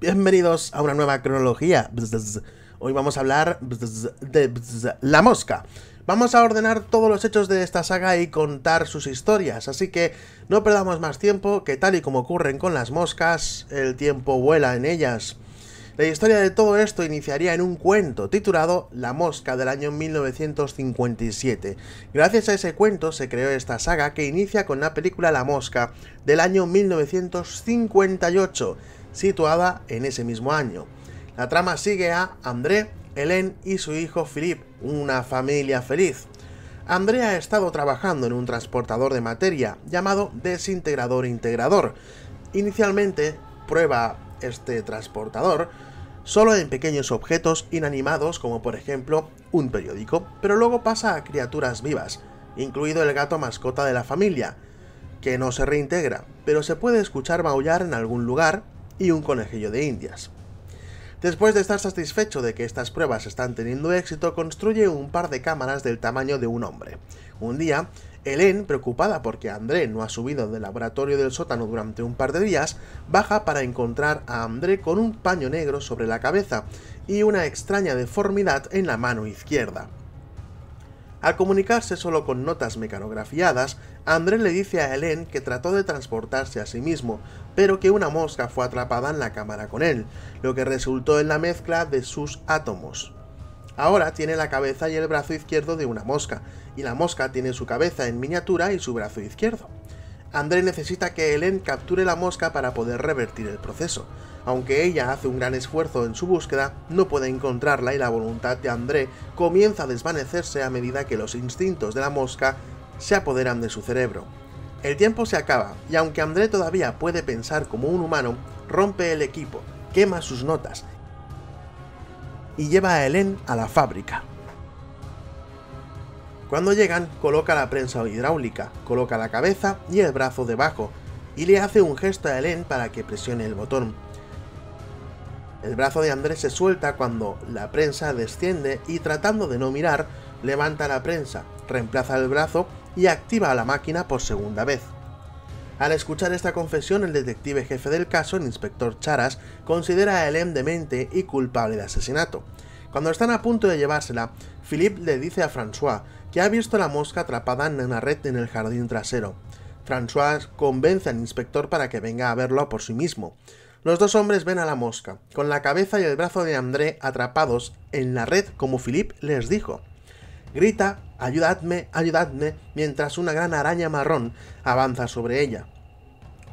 Bienvenidos a una nueva cronología. Hoy vamos a hablar de la mosca. Vamos a ordenar todos los hechos de esta saga y contar sus historias, así que no perdamos más tiempo, que tal y como ocurren con las moscas, el tiempo vuela en ellas. La historia de todo esto iniciaría en un cuento titulado La Mosca del año 1957. Gracias a ese cuento se creó esta saga que inicia con la película La Mosca del año 1958 situada en ese mismo año. La trama sigue a André, Hélène y su hijo Philippe, una familia feliz. André ha estado trabajando en un transportador de materia llamado desintegrador integrador. Inicialmente prueba este transportador solo en pequeños objetos inanimados como por ejemplo un periódico, pero luego pasa a criaturas vivas, incluido el gato mascota de la familia, que no se reintegra, pero se puede escuchar maullar en algún lugar y un conejillo de indias. Después de estar satisfecho de que estas pruebas están teniendo éxito, construye un par de cámaras del tamaño de un hombre. Un día, Hélène, preocupada porque André no ha subido del laboratorio del sótano durante un par de días, baja para encontrar a André con un paño negro sobre la cabeza y una extraña deformidad en la mano izquierda. Al comunicarse solo con notas mecanografiadas, André le dice a Hélène que trató de transportarse a sí mismo, pero que una mosca fue atrapada en la cámara con él, lo que resultó en la mezcla de sus átomos. Ahora tiene la cabeza y el brazo izquierdo de una mosca, y la mosca tiene su cabeza en miniatura y su brazo izquierdo. André necesita que Hélène capture la mosca para poder revertir el proceso. Aunque ella hace un gran esfuerzo en su búsqueda, no puede encontrarla y la voluntad de André comienza a desvanecerse a medida que los instintos de la mosca se apoderan de su cerebro. El tiempo se acaba y aunque André todavía puede pensar como un humano, rompe el equipo, quema sus notas y lleva a Hélène a la fábrica. Cuando llegan, coloca la prensa hidráulica, coloca la cabeza y el brazo debajo, y le hace un gesto a Hélène para que presione el botón. El brazo de Andrés se suelta cuando la prensa desciende y tratando de no mirar, levanta la prensa, reemplaza el brazo y activa la máquina por segunda vez. Al escuchar esta confesión, el detective jefe del caso, el inspector Charas, considera a Hélène demente y culpable de asesinato. Cuando están a punto de llevársela, Philippe le dice a François que ha visto la mosca atrapada en una red en el jardín trasero. François convence al inspector para que venga a verlo por sí mismo. Los dos hombres ven a la mosca, con la cabeza y el brazo de André atrapados en la red como Philippe les dijo. Grita, ayudadme, ayudadme, mientras una gran araña marrón avanza sobre ella.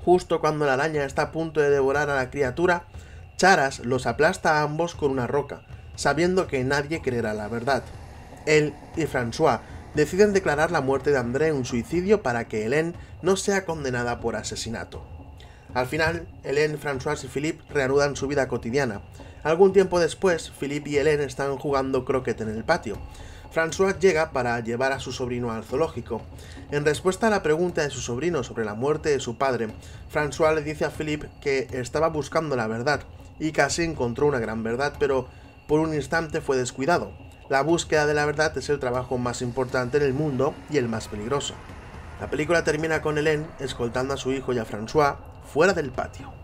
Justo cuando la araña está a punto de devorar a la criatura, Charas los aplasta a ambos con una roca, sabiendo que nadie creerá la verdad. Él y François deciden declarar la muerte de André un suicidio para que Hélène no sea condenada por asesinato. Al final, Hélène, François y Philippe reanudan su vida cotidiana. Algún tiempo después, Philippe y Hélène están jugando croquet en el patio. François llega para llevar a su sobrino al zoológico. En respuesta a la pregunta de su sobrino sobre la muerte de su padre, François le dice a Philippe que estaba buscando la verdad y casi encontró una gran verdad, pero por un instante fue descuidado. La búsqueda de la verdad es el trabajo más importante en el mundo y el más peligroso. La película termina con Hélène escoltando a su hijo y a François fuera del patio.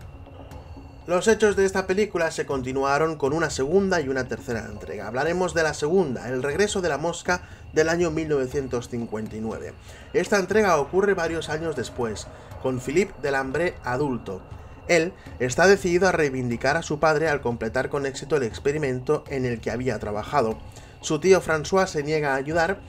Los hechos de esta película se continuaron con una segunda y una tercera entrega. Hablaremos de la segunda, El regreso de la mosca del año 1959. Esta entrega ocurre varios años después, con Philippe Delambre adulto. Él está decidido a reivindicar a su padre al completar con éxito el experimento en el que había trabajado. Su tío François se niega a ayudar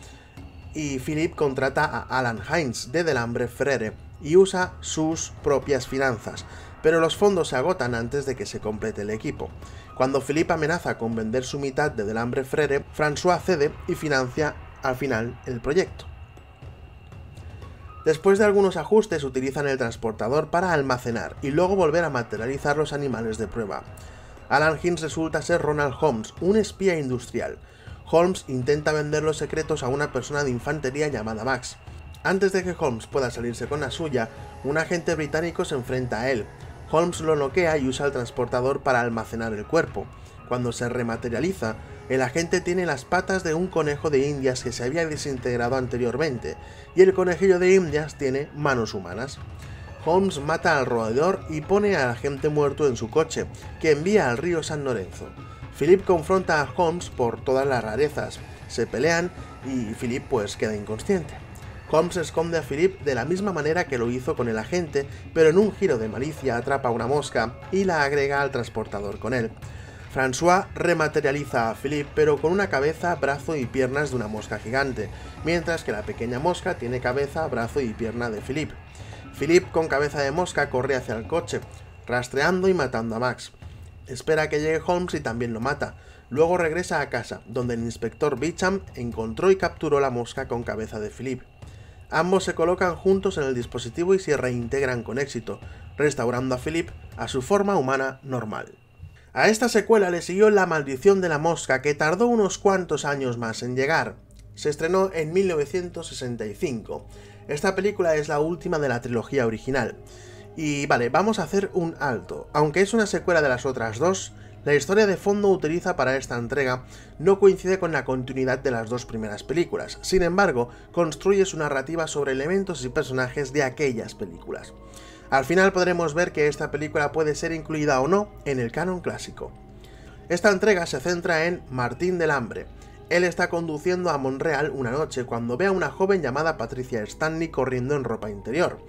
y Philippe contrata a Alan Heinz de Delambre Frere y usa sus propias finanzas, pero los fondos se agotan antes de que se complete el equipo. Cuando Philippe amenaza con vender su mitad de Delambre Frere, François cede y financia al final el proyecto. Después de algunos ajustes utilizan el transportador para almacenar y luego volver a materializar los animales de prueba. Alan Hinds resulta ser Ronald Holmes, un espía industrial. Holmes intenta vender los secretos a una persona de infantería llamada Max. Antes de que Holmes pueda salirse con la suya, un agente británico se enfrenta a él. Holmes lo noquea y usa el transportador para almacenar el cuerpo. Cuando se rematerializa, el agente tiene las patas de un conejo de indias que se había desintegrado anteriormente, y el conejillo de indias tiene manos humanas. Holmes mata al roedor y pone al agente muerto en su coche, que envía al río San Lorenzo. Philip confronta a Holmes por todas las rarezas, se pelean y Philip pues queda inconsciente. Holmes esconde a Philip de la misma manera que lo hizo con el agente, pero en un giro de malicia atrapa una mosca y la agrega al transportador con él. François rematerializa a Philippe pero con una cabeza, brazo y piernas de una mosca gigante, mientras que la pequeña mosca tiene cabeza, brazo y pierna de Philippe. Philippe con cabeza de mosca corre hacia el coche, rastreando y matando a Max. Espera que llegue Holmes y también lo mata. Luego regresa a casa, donde el inspector Beecham encontró y capturó la mosca con cabeza de Philippe. Ambos se colocan juntos en el dispositivo y se reintegran con éxito, restaurando a Philippe a su forma humana normal. A esta secuela le siguió La maldición de la mosca, que tardó unos cuantos años más en llegar. Se estrenó en 1965. Esta película es la última de la trilogía original. Y vale, vamos a hacer un alto. Aunque es una secuela de las otras dos, la historia de fondo utiliza para esta entrega no coincide con la continuidad de las dos primeras películas, sin embargo, construye su narrativa sobre elementos y personajes de aquellas películas. Al final podremos ver que esta película puede ser incluida o no en el canon clásico. Esta entrega se centra en Martín del Hambre. Él está conduciendo a Montreal una noche cuando ve a una joven llamada Patricia Stanley corriendo en ropa interior.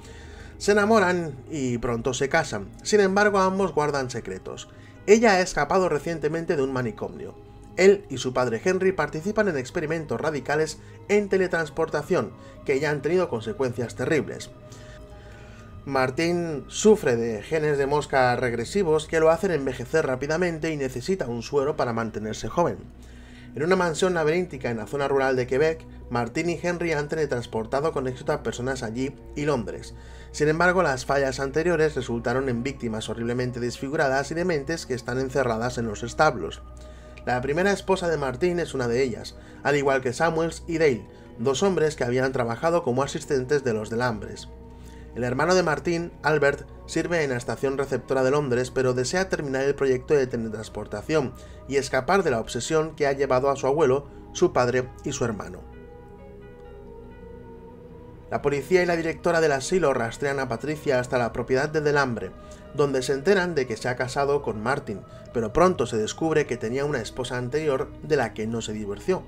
Se enamoran y pronto se casan, sin embargo ambos guardan secretos. Ella ha escapado recientemente de un manicomio. Él y su padre Henry participan en experimentos radicales en teletransportación que ya han tenido consecuencias terribles. Martín sufre de genes de mosca regresivos que lo hacen envejecer rápidamente y necesita un suero para mantenerse joven. En una mansión laberíntica en la zona rural de Quebec, Martín y Henry han teletransportado con éxito a personas allí y Londres. Sin embargo, las fallas anteriores resultaron en víctimas horriblemente desfiguradas y dementes que están encerradas en los establos. La primera esposa de Martín es una de ellas, al igual que Samuels y Dale, dos hombres que habían trabajado como asistentes de los Delambres. El hermano de Martín, Albert, sirve en la estación receptora de Londres, pero desea terminar el proyecto de teletransportación y escapar de la obsesión que ha llevado a su abuelo, su padre y su hermano. La policía y la directora del asilo rastrean a Patricia hasta la propiedad de Delambre, donde se enteran de que se ha casado con Martin, pero pronto se descubre que tenía una esposa anterior de la que no se divorció.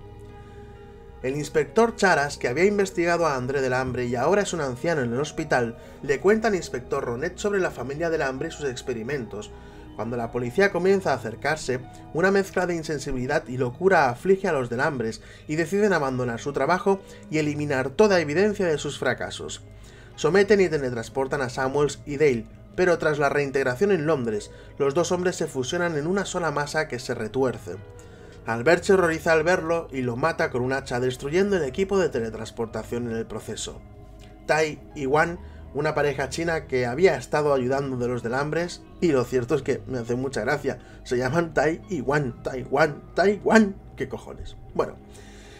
El inspector Charas, que había investigado a André del Hambre y ahora es un anciano en el hospital, le cuenta al inspector Ronet sobre la familia del Hambre y sus experimentos. Cuando la policía comienza a acercarse, una mezcla de insensibilidad y locura aflige a los del Hambres y deciden abandonar su trabajo y eliminar toda evidencia de sus fracasos. Someten y teletransportan a Samuels y Dale, pero tras la reintegración en Londres, los dos hombres se fusionan en una sola masa que se retuerce. Albert se horroriza al verlo y lo mata con un hacha, destruyendo el equipo de teletransportación en el proceso. Tai y Wan, una pareja china que había estado ayudando de los delambres, y lo cierto es que me hace mucha gracia, se llaman Tai y Wan, Taiwan, Taiwan, ¿qué cojones? Bueno,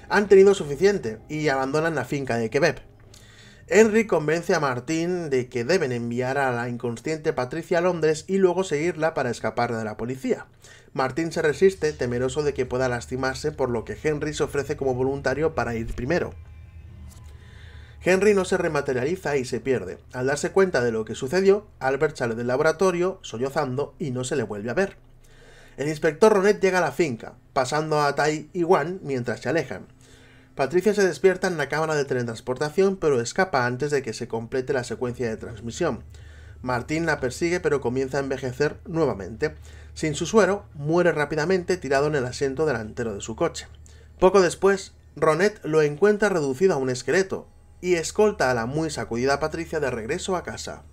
han tenido suficiente y abandonan la finca de Quebec. Henry convence a Martín de que deben enviar a la inconsciente Patricia a Londres y luego seguirla para escapar de la policía. Martín se resiste, temeroso de que pueda lastimarse, por lo que Henry se ofrece como voluntario para ir primero. Henry no se rematerializa y se pierde. Al darse cuenta de lo que sucedió, Albert sale del laboratorio, sollozando, y no se le vuelve a ver. El inspector Ronet llega a la finca, pasando a Tai y Wan mientras se alejan. Patricia se despierta en la cámara de teletransportación, pero escapa antes de que se complete la secuencia de transmisión. Martín la persigue, pero comienza a envejecer nuevamente. Sin su suero, muere rápidamente tirado en el asiento delantero de su coche. Poco después, Ronet lo encuentra reducido a un esqueleto y escolta a la muy sacudida Patricia de regreso a casa.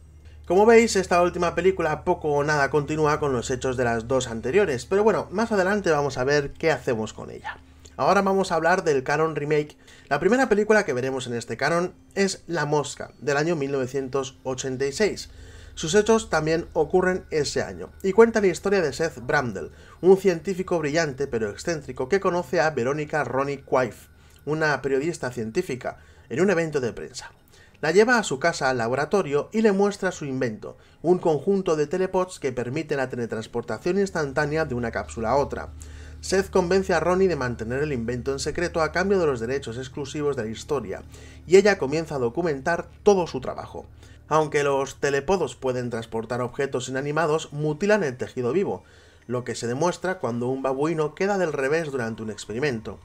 Como veis, esta última película poco o nada continúa con los hechos de las dos anteriores, pero bueno, más adelante vamos a ver qué hacemos con ella. Ahora vamos a hablar del canon remake. La primera película que veremos en este canon es La Mosca, del año 1986. Sus hechos también ocurren ese año, y cuentan la historia de Seth Bramdell, un científico brillante pero excéntrico que conoce a Verónica Ronnie Quaife, una periodista científica, en un evento de prensa. La lleva a su casa al laboratorio y le muestra su invento, un conjunto de telepods que permite la teletransportación instantánea de una cápsula a otra. Seth convence a Ronnie de mantener el invento en secreto a cambio de los derechos exclusivos de la historia, y ella comienza a documentar todo su trabajo. Aunque los telepodos pueden transportar objetos inanimados, mutilan el tejido vivo, lo que se demuestra cuando un babuino queda del revés durante un experimento.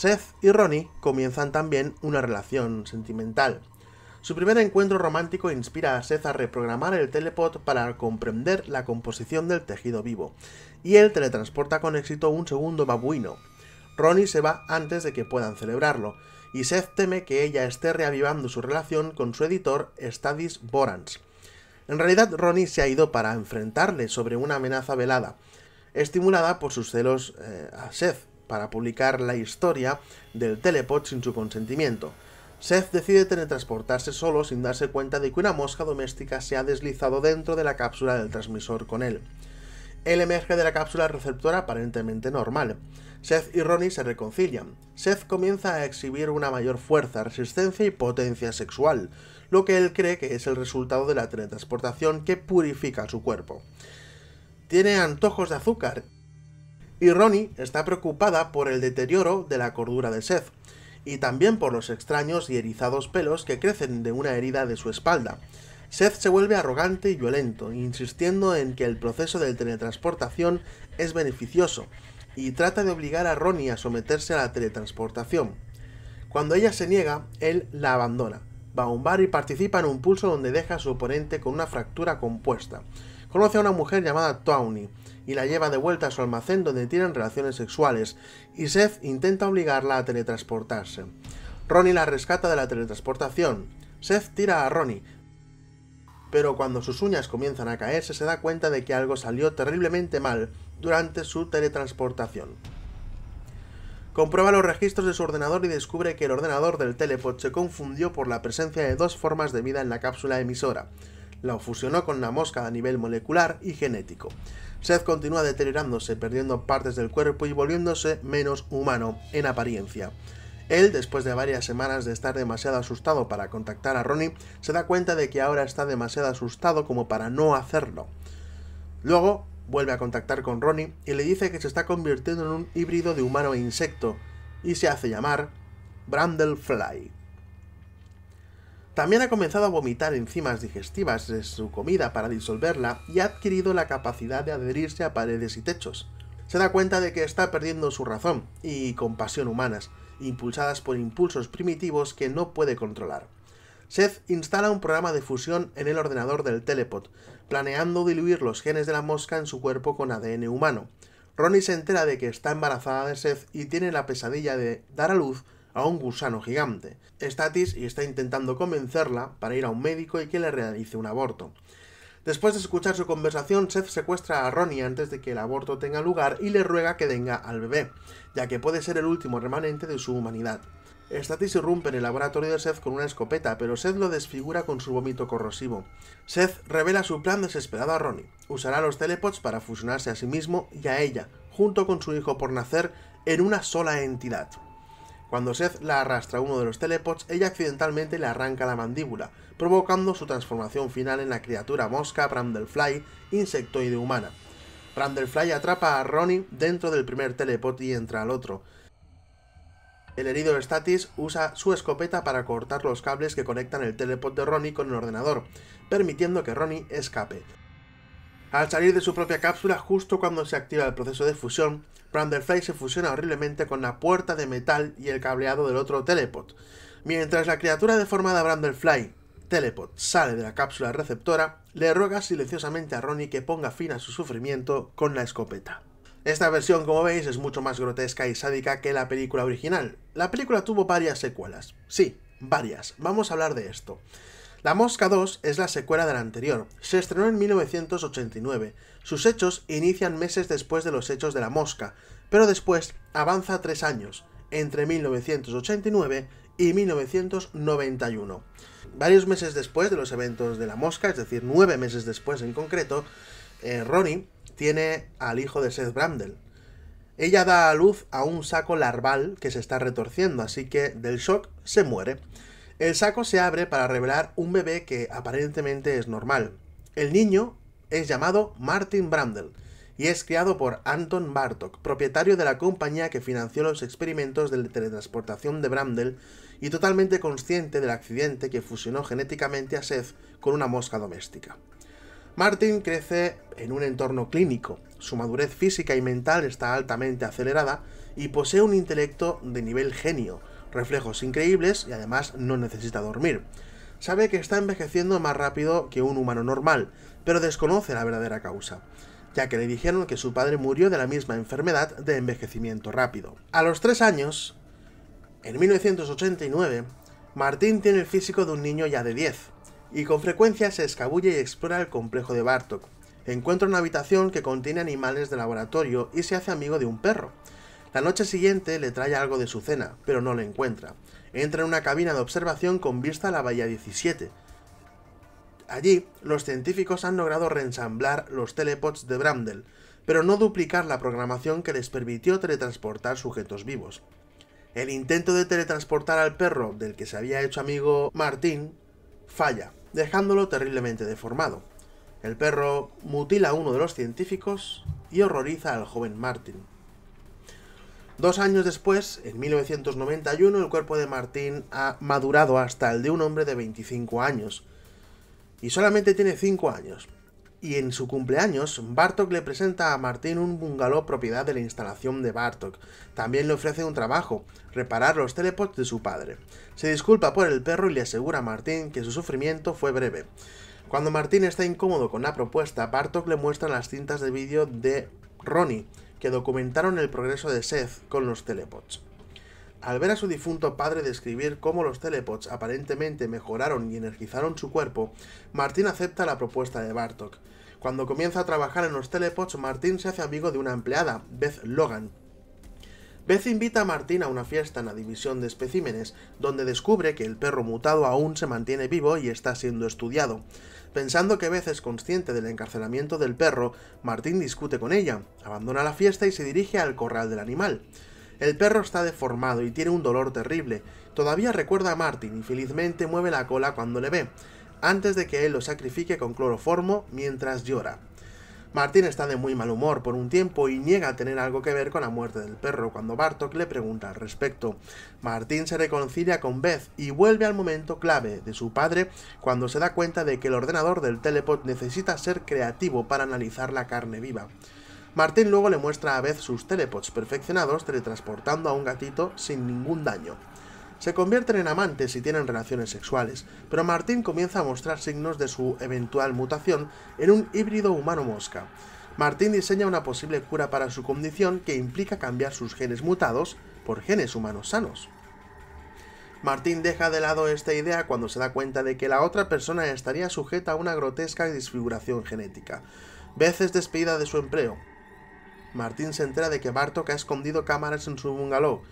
Seth y Ronnie comienzan también una relación sentimental. Su primer encuentro romántico inspira a Seth a reprogramar el telepod para comprender la composición del tejido vivo, y él teletransporta con éxito un segundo babuino. Ronnie se va antes de que puedan celebrarlo, y Seth teme que ella esté reavivando su relación con su editor Stadis Borans. En realidad, Ronnie se ha ido para enfrentarle sobre una amenaza velada, estimulada por sus celos eh, a Seth, para publicar la historia del telepod sin su consentimiento. Seth decide teletransportarse solo sin darse cuenta de que una mosca doméstica se ha deslizado dentro de la cápsula del transmisor con él. Él emerge de la cápsula receptora aparentemente normal. Seth y Ronnie se reconcilian. Seth comienza a exhibir una mayor fuerza, resistencia y potencia sexual, lo que él cree que es el resultado de la teletransportación que purifica su cuerpo. Tiene antojos de azúcar. Y Ronnie está preocupada por el deterioro de la cordura de Seth, y también por los extraños y erizados pelos que crecen de una herida de su espalda. Seth se vuelve arrogante y violento, insistiendo en que el proceso de teletransportación es beneficioso, y trata de obligar a Ronnie a someterse a la teletransportación. Cuando ella se niega, él la abandona. Va un bar y participa en un pulso donde deja a su oponente con una fractura compuesta. Conoce a una mujer llamada Tawny y la lleva de vuelta a su almacén donde tienen relaciones sexuales, y Seth intenta obligarla a teletransportarse. Ronnie la rescata de la teletransportación. Seth tira a Ronnie, pero cuando sus uñas comienzan a caerse se da cuenta de que algo salió terriblemente mal durante su teletransportación. Comprueba los registros de su ordenador y descubre que el ordenador del telepod se confundió por la presencia de dos formas de vida en la cápsula emisora. La fusionó con una mosca a nivel molecular y genético. Seth continúa deteriorándose, perdiendo partes del cuerpo y volviéndose menos humano en apariencia. Él, después de varias semanas de estar demasiado asustado para contactar a Ronnie, se da cuenta de que ahora está demasiado asustado como para no hacerlo. Luego, vuelve a contactar con Ronnie y le dice que se está convirtiendo en un híbrido de humano e insecto, y se hace llamar Brandlefly. También ha comenzado a vomitar enzimas digestivas de su comida para disolverla y ha adquirido la capacidad de adherirse a paredes y techos. Se da cuenta de que está perdiendo su razón y compasión humanas, impulsadas por impulsos primitivos que no puede controlar. Seth instala un programa de fusión en el ordenador del telepod, planeando diluir los genes de la mosca en su cuerpo con ADN humano. Ronnie se entera de que está embarazada de Seth y tiene la pesadilla de dar a luz a un gusano gigante. Statis y está intentando convencerla para ir a un médico y que le realice un aborto. Después de escuchar su conversación, Seth secuestra a Ronnie antes de que el aborto tenga lugar y le ruega que venga al bebé, ya que puede ser el último remanente de su humanidad. Statis irrumpe en el laboratorio de Seth con una escopeta, pero Seth lo desfigura con su vómito corrosivo. Seth revela su plan desesperado a Ronnie. Usará los telepods para fusionarse a sí mismo y a ella, junto con su hijo por nacer, en una sola entidad. Cuando Seth la arrastra a uno de los telepods, ella accidentalmente le arranca la mandíbula, provocando su transformación final en la criatura mosca Brandlefly, insectoide humana. Brandlefly atrapa a Ronnie dentro del primer telepod y entra al otro. El herido Statis usa su escopeta para cortar los cables que conectan el telepod de Ronnie con el ordenador, permitiendo que Ronnie escape. Al salir de su propia cápsula, justo cuando se activa el proceso de fusión, Brandlefly se fusiona horriblemente con la puerta de metal y el cableado del otro telepod. Mientras la criatura deformada Brandlefly Telepod sale de la cápsula receptora, le ruega silenciosamente a Ronnie que ponga fin a su sufrimiento con la escopeta. Esta versión, como veis, es mucho más grotesca y sádica que la película original. La película tuvo varias secuelas. Sí, varias. Vamos a hablar de esto. La Mosca 2 es la secuela de la anterior. Se estrenó en 1989. Sus hechos inician meses después de los hechos de la Mosca, pero después avanza tres años, entre 1989 y 1991. Varios meses después de los eventos de la mosca, es decir, nueve meses después en concreto, eh, Ronnie tiene al hijo de Seth Bramdell. Ella da a luz a un saco larval que se está retorciendo, así que del shock se muere. El saco se abre para revelar un bebé que aparentemente es normal. El niño es llamado Martin Bramdell y es criado por Anton Bartok, propietario de la compañía que financió los experimentos de teletransportación de Bramdell y totalmente consciente del accidente que fusionó genéticamente a Seth con una mosca doméstica. Martin crece en un entorno clínico, su madurez física y mental está altamente acelerada y posee un intelecto de nivel genio, reflejos increíbles y además no necesita dormir. Sabe que está envejeciendo más rápido que un humano normal, pero desconoce la verdadera causa ya que le dijeron que su padre murió de la misma enfermedad de envejecimiento rápido. A los tres años, en 1989, Martín tiene el físico de un niño ya de 10, y con frecuencia se escabulle y explora el complejo de Bartok. Encuentra una habitación que contiene animales de laboratorio y se hace amigo de un perro. La noche siguiente le trae algo de su cena, pero no lo encuentra. Entra en una cabina de observación con vista a la Bahía 17, Allí, los científicos han logrado reensamblar los telepods de Bramdell, pero no duplicar la programación que les permitió teletransportar sujetos vivos. El intento de teletransportar al perro del que se había hecho amigo Martín falla, dejándolo terriblemente deformado. El perro mutila a uno de los científicos y horroriza al joven Martín. Dos años después, en 1991, el cuerpo de Martín ha madurado hasta el de un hombre de 25 años, y solamente tiene 5 años. Y en su cumpleaños, Bartok le presenta a Martín un bungalow propiedad de la instalación de Bartok. También le ofrece un trabajo, reparar los telepods de su padre. Se disculpa por el perro y le asegura a Martín que su sufrimiento fue breve. Cuando Martín está incómodo con la propuesta, Bartok le muestra las cintas de vídeo de Ronnie, que documentaron el progreso de Seth con los telepods. Al ver a su difunto padre describir cómo los telepods aparentemente mejoraron y energizaron su cuerpo, Martín acepta la propuesta de Bartok. Cuando comienza a trabajar en los telepods, Martín se hace amigo de una empleada, Beth Logan. Beth invita a Martín a una fiesta en la división de especímenes, donde descubre que el perro mutado aún se mantiene vivo y está siendo estudiado. Pensando que Beth es consciente del encarcelamiento del perro, Martín discute con ella, abandona la fiesta y se dirige al corral del animal. El perro está deformado y tiene un dolor terrible. Todavía recuerda a Martin y felizmente mueve la cola cuando le ve, antes de que él lo sacrifique con cloroformo mientras llora. Martin está de muy mal humor por un tiempo y niega tener algo que ver con la muerte del perro cuando Bartok le pregunta al respecto. Martin se reconcilia con Beth y vuelve al momento clave de su padre cuando se da cuenta de que el ordenador del telepod necesita ser creativo para analizar la carne viva. Martín luego le muestra a Beth sus telepods perfeccionados teletransportando a un gatito sin ningún daño. Se convierten en amantes y tienen relaciones sexuales, pero Martín comienza a mostrar signos de su eventual mutación en un híbrido humano-mosca. Martín diseña una posible cura para su condición que implica cambiar sus genes mutados por genes humanos sanos. Martín deja de lado esta idea cuando se da cuenta de que la otra persona estaría sujeta a una grotesca disfiguración genética. Beth es despedida de su empleo, Martín se entera de que Bartok ha escondido cámaras en su bungalow.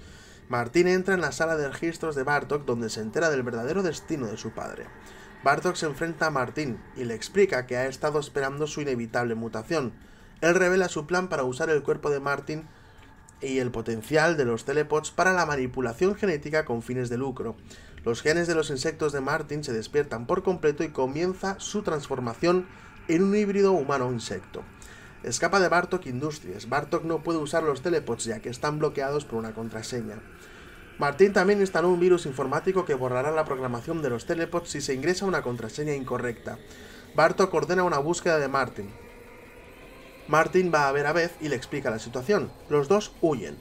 Martín entra en la sala de registros de Bartok donde se entera del verdadero destino de su padre. Bartok se enfrenta a Martín y le explica que ha estado esperando su inevitable mutación. Él revela su plan para usar el cuerpo de Martín y el potencial de los telepods para la manipulación genética con fines de lucro. Los genes de los insectos de Martin se despiertan por completo y comienza su transformación en un híbrido humano-insecto. Escapa de Bartok Industries. Bartok no puede usar los telepods ya que están bloqueados por una contraseña. Martín también instaló un virus informático que borrará la programación de los telepods si se ingresa una contraseña incorrecta. Bartok ordena una búsqueda de Martin. Martin va a ver a Beth y le explica la situación. Los dos huyen.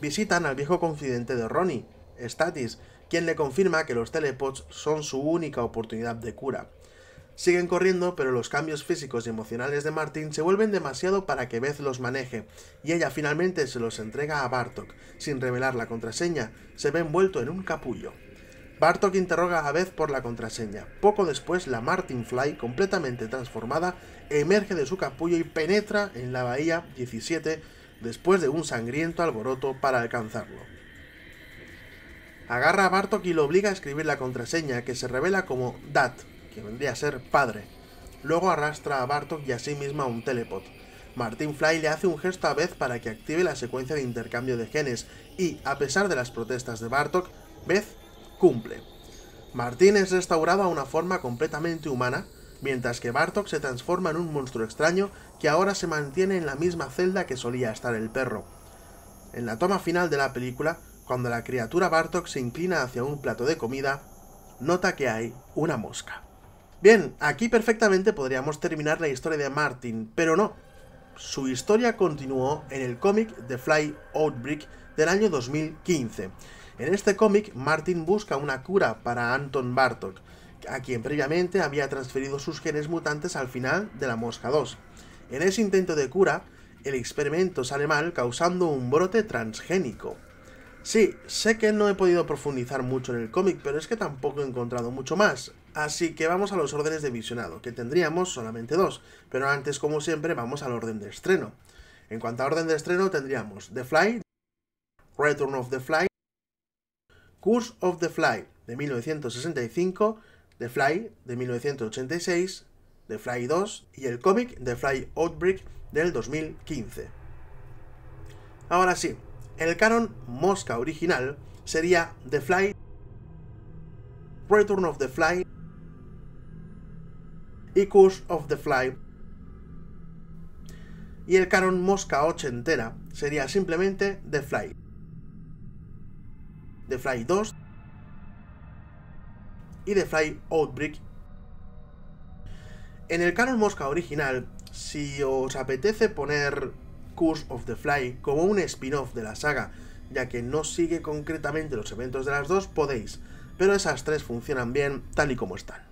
Visitan al viejo confidente de Ronnie, Statis, quien le confirma que los telepods son su única oportunidad de cura. Siguen corriendo, pero los cambios físicos y emocionales de Martin se vuelven demasiado para que Beth los maneje, y ella finalmente se los entrega a Bartok. Sin revelar la contraseña, se ve envuelto en un capullo. Bartok interroga a Beth por la contraseña. Poco después, la Martin Fly, completamente transformada, emerge de su capullo y penetra en la bahía 17 después de un sangriento alboroto para alcanzarlo. Agarra a Bartok y lo obliga a escribir la contraseña, que se revela como DAT, que vendría a ser padre. Luego arrastra a Bartok y a sí misma un telepod. Martin Fly le hace un gesto a Beth para que active la secuencia de intercambio de genes y, a pesar de las protestas de Bartok, Beth cumple. Martin es restaurado a una forma completamente humana, mientras que Bartok se transforma en un monstruo extraño que ahora se mantiene en la misma celda que solía estar el perro. En la toma final de la película, cuando la criatura Bartok se inclina hacia un plato de comida, nota que hay una mosca. Bien, aquí perfectamente podríamos terminar la historia de Martin, pero no. Su historia continuó en el cómic The Fly Outbreak del año 2015. En este cómic, Martin busca una cura para Anton Bartok, a quien previamente había transferido sus genes mutantes al final de la Mosca 2. En ese intento de cura, el experimento sale mal causando un brote transgénico. Sí, sé que no he podido profundizar mucho en el cómic, pero es que tampoco he encontrado mucho más. Así que vamos a los órdenes de visionado, que tendríamos solamente dos, pero antes, como siempre, vamos al orden de estreno. En cuanto a orden de estreno, tendríamos The Fly, Return of the Fly, Curse of the Fly de 1965, The Fly de 1986, The Fly 2 y el cómic The Fly Outbreak del 2015. Ahora sí, el canon Mosca original sería The Fly, Return of the Fly y Curse of the Fly. Y el canon Mosca ochentera sería simplemente The Fly. The Fly 2 y The Fly Outbreak. En el canon Mosca original, si os apetece poner Curse of the Fly como un spin-off de la saga, ya que no sigue concretamente los eventos de las dos, podéis, pero esas tres funcionan bien tal y como están.